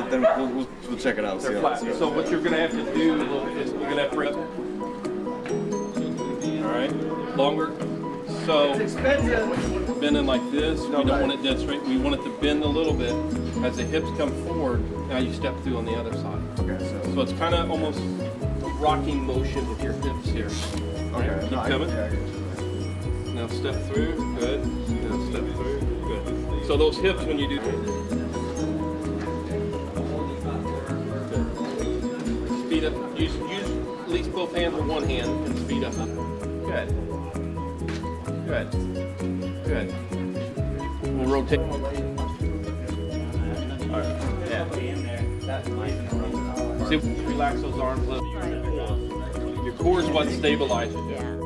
But then we'll, we'll, we'll check it out. They're flat. So what you're gonna have to do is you're gonna have to bring. All right, longer. So bending like this. We don't want it dead straight. We want it to bend a little bit as the hips come forward. Now you step through on the other side. Okay, so. So it's kind of almost a rocking motion with your hips here. All right, Okay, keep no, I- coming. yeah, I. Now step through, good. Now step through, good. So those hips when you do. Speed up. Use use at least both hands with one hand and speed up. Good. Good. Good. We'll rotate. All right. Yeah. See, relax those arms. a little. Your core is what stabilizes you.